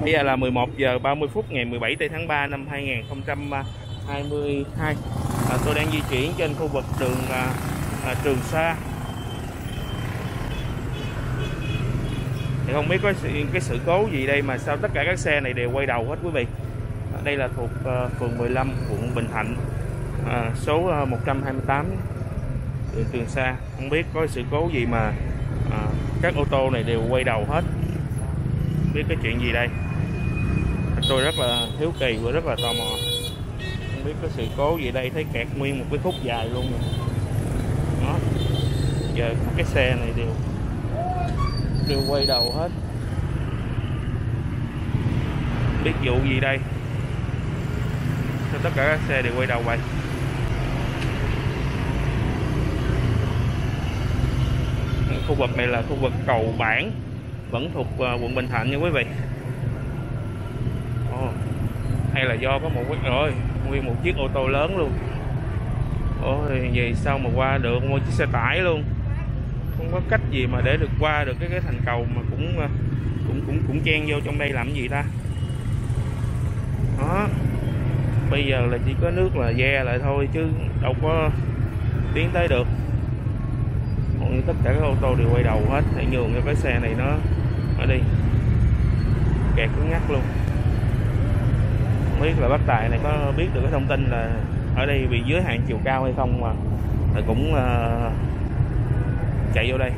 Bây giờ là 11 giờ 30 phút ngày 17 tháng 3 năm 2022 à, à, Tôi đang di chuyển trên khu vực đường à, à, Trường Sa. Thì không biết có sự, cái sự cố gì đây mà sao tất cả các xe này đều quay đầu hết quý vị? À, Đây là thuộc à, phường 15 quận Bình Thạnh. À, số à, 128 đường Trường Sa. Không biết có sự cố gì mà à, các ô tô này đều quay đầu hết. Không biết cái chuyện gì đây tôi rất là hiếu kỳ và rất là tò mò. Không biết có sự cố gì đây. Thấy kẹt nguyên một cái khúc dài luôn. Rồi. đó. Giờ các cái xe này đều đều quay đầu hết. Biết vụ gì đây? Sao tất cả các xe đều quay đầu vậy? Khu vực này là khu vực cầu bản vẫn thuộc à, quận Bình Thạnh nha quý vị hay là do có một cái rồi nguyên một chiếc ô tô lớn luôn. Ôi, vậy sao mà qua được? Một chiếc xe tải luôn. Không có cách gì mà để được qua được cái cái thành cầu mà cũng à, cũng cũng cũng chen vô trong đây làm gì ta? Đó. Bây giờ là chỉ có nước là ve lại thôi chứ đâu có tiến tới được. Còn tất cả các ô tô đều quay đầu hết. Hãy nhường cho cái xe này nó nó đi. Kẹt cứng ngắt luôn không biết là bác tài này có biết được cái thông tin là ở đây bị giới hạn chiều cao hay không mà là cũng uh, chạy vô đây.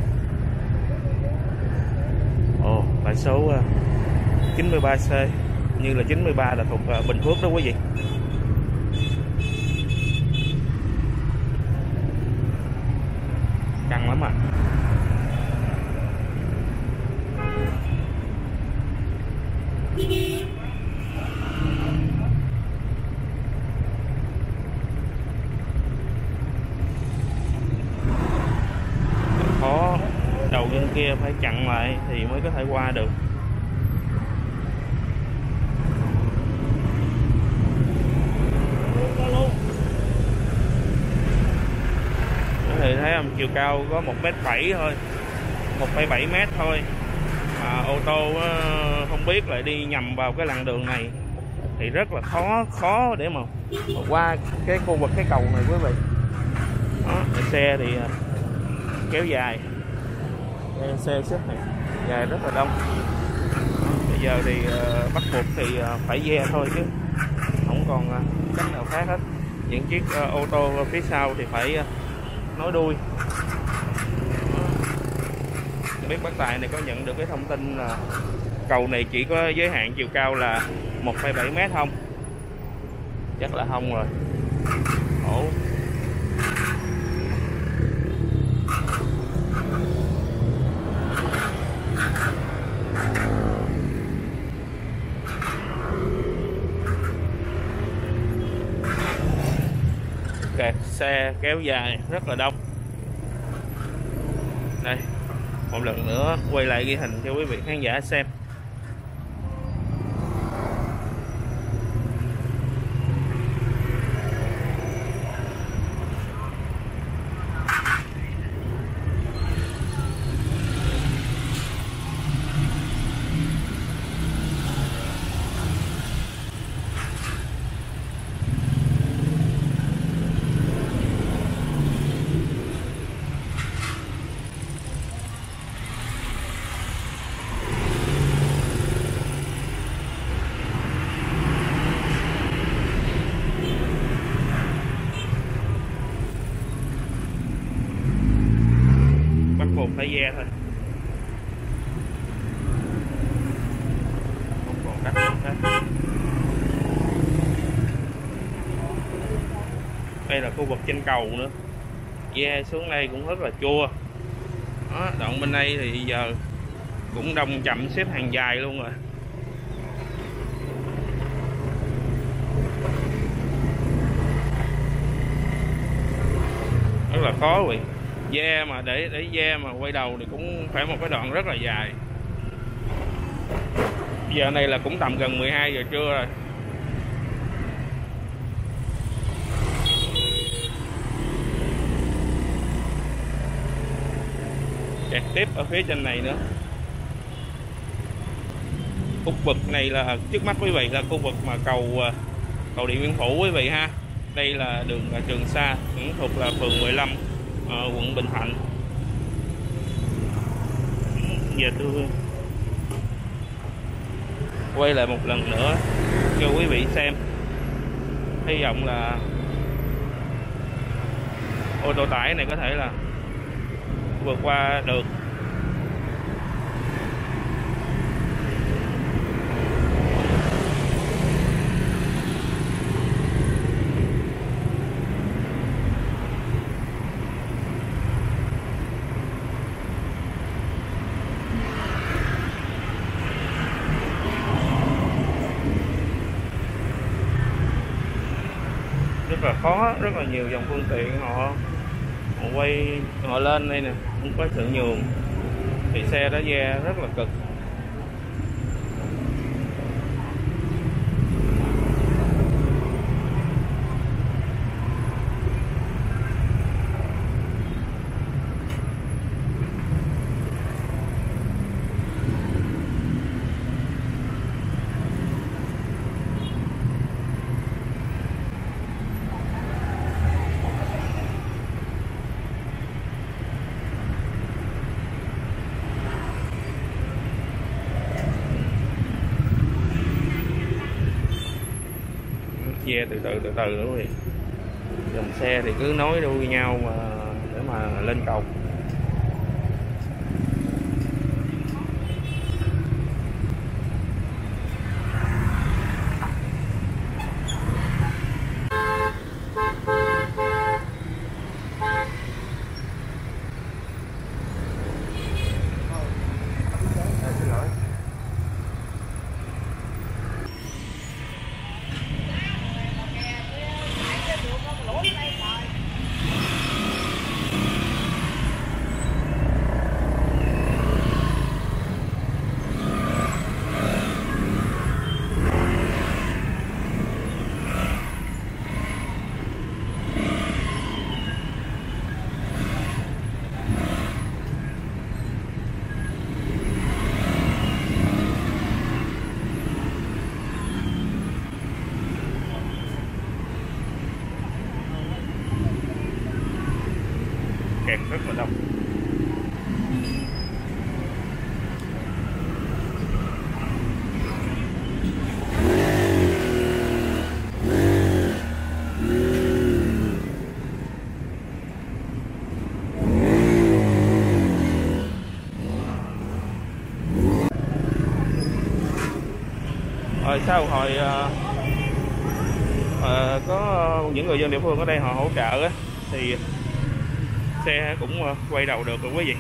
Ồ tại số ờ, uh, 93C như là 93 là thuộc uh, Bình Phước đó quý vị. Căng lắm à khó đầu bên kia phải chặn lại thì mới có thể qua được. Thì thấy không chiều cao có một mét bảy thôi một bảy mét thôi. Mà ô tô ờ, không biết lại đi nhầm vào cái làn đường này thì rất là khó khó để mà, mà qua cái khu vực cái cầu này quý vị. Đó, xe thì ờ, kéo dài xe xếp này dài rất là đông. Bây giờ thì uh, bắt buộc thì uh, phải ve thôi chứ không còn uh, cách nào khác hết. Những chiếc uh, ô tô phía sau thì phải uh, nối đuôi. Không biết bác tài này có nhận được cái thông tin là cầu này chỉ có giới hạn chiều cao là 1,7 mét không? Chắc là không rồi. Ổn xe kéo dài rất là đông. Đây, một lần nữa quay lại ghi hình cho quý vị khán giả xem buộc phải ve thôi. Không còn cách nào hết đây là khu vực trên cầu nữa. Ve xuống đây cũng rất là chua. Đó, đoạn bên đây thì giờ cũng đông chậm xếp hàng dài luôn rồi. Rất là khó vậy ve mà để để ve mà quay đầu thì cũng phải một cái đoạn rất là dài. Giờ này là cũng tầm gần 12 giờ trưa rồi. Kẹt tiếp ở phía trên này nữa. Khu vực này là, trước mắt quý vị là khu vực mà cầu à, cầu điện biên phủ quý vị ha. Đây là đường à, trường sa, cũng thuộc là phường 15 ờ, quận bình thạnh. Giờ tôi quay lại một lần nữa cho quý vị xem. Hy vọng là ô tô tải này có thể là vượt qua được. Là khó, rất là nhiều dòng phương tiện họ họ quay, họ lên đây nè, không có sự nhường. Thì xe đã ra rất là cực. Ve từ từ từ từ nữa quý vị dòng xe thì cứ nối đuôi nhau mà để mà lên cầu. Kẹt rất là đông. Rồi sau hồi à, có những người dân địa phương ở đây họ hỗ trợ á, thì xe cũng ờ, quay đầu được rồi quý vị.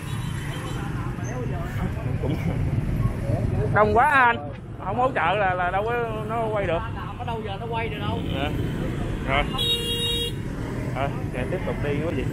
Cũng. Đông quá anh. Không hỗ trợ là là đâu có nó quay được. Có đâu giờ nó quay được đâu. Rồi. Rồi tiếp tục đi quý vị